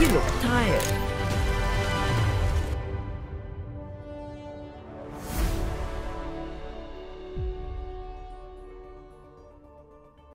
You look tired.